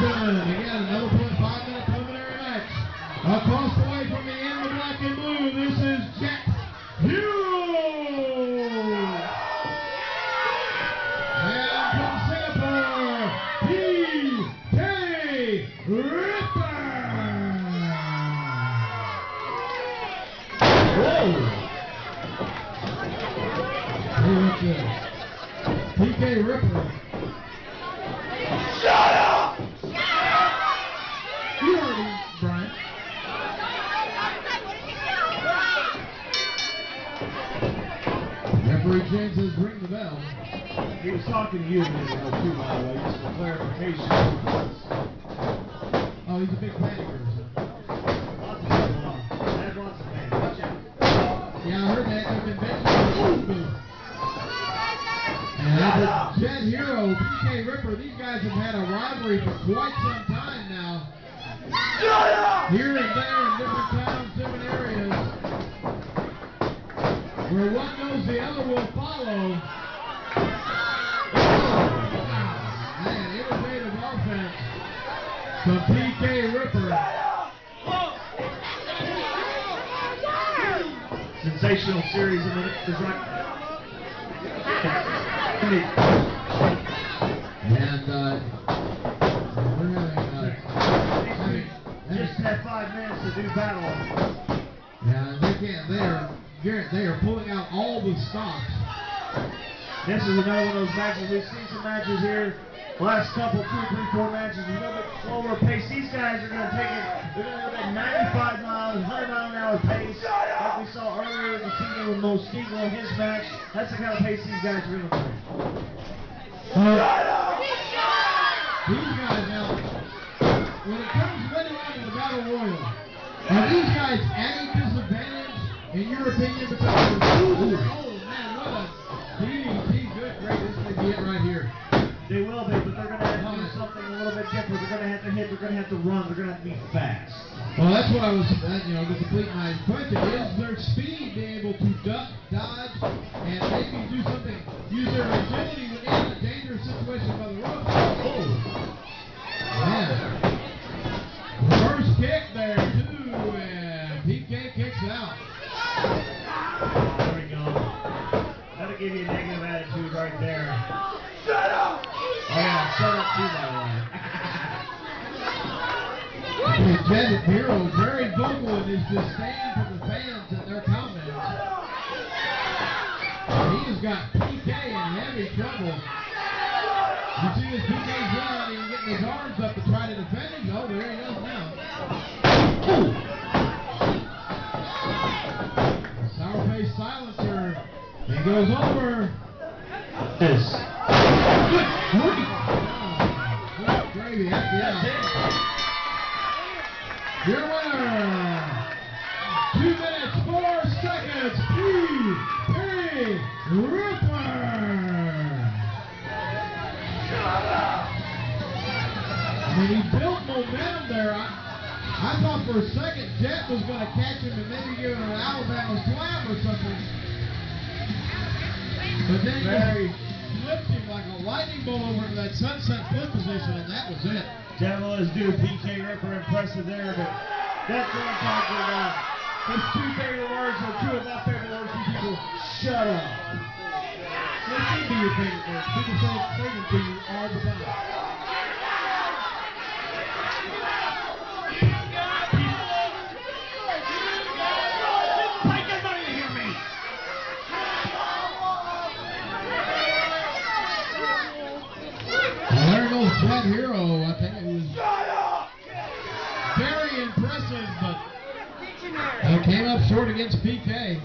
gentlemen, again, another 0.5 minute preliminary match. Across the way from the end of black and blue, this is Jett Hero. And from Singapore, PK Ripper. Whoa. PK Ripper. Shut up! You heard him, Brian. Referee James says ring the bell. He was talking to you a minute ago too, by the way, just for clarification. Oh, he's a big panicker. Yeah, I heard that. They've been the. And that's a Jett Hero, PK Ripper. These guys have had a rivalry for quite some time now. Here and there in different towns, different areas. Where one knows the other will follow. Man, innovative offense from PK Ripper. Sensational series in the. And uh, Just had five minutes to do battle. yeah, they can't. They are Garrett. They are pulling out all the stops. This is another one of those matches. We've seen some matches here. Last couple, two, three, four matches, a little bit slower pace. These guys are going to take it. They're going to go at 95 miles, 100 mile an hour pace. Like we saw earlier in the season with Mo Steagall in his match. That's the kind of pace these guys are going to play. Uh, these guys now, when it comes right around to the battle royal, are these guys at a disadvantage in your opinion because they're losers? Oh man, what a DDT! Good, great. This be it right here. They will be, but they're going to have to do something a little bit different. They're going to have to hit. They're going to have to run. They're going to have to be fast. Well, that's what I was, uh, you know, to complete my question. Is their speed being able to duck, dodge, and maybe do something, use their agility when in a dangerous situation by the rope? Oh, man. Reverse kick there, yeah, shut up the. The Jett Hero very vocal in his disdain for the fans and their comments. He has got PK in heavy trouble. You see this PK's not even getting his arms up to try to defend him. Oh, there he goes now. Sour face silencer. He goes over. This. Ripper. I mean, he built momentum there. I, I thought for a second Jett was going to catch him and maybe give him an Alabama slam or something. But then Very- he flipped him like a lightning bolt over to that sunset flip position, and that was it. General is due. PK Ripper impressive there, but that's what I'm talking about. His two favorite words are two of my favorite words from people. Shut up. They should be your. People say, to you all the time. Me. There goes Hero. I you, he was very impressive, but uh, came up short against PK.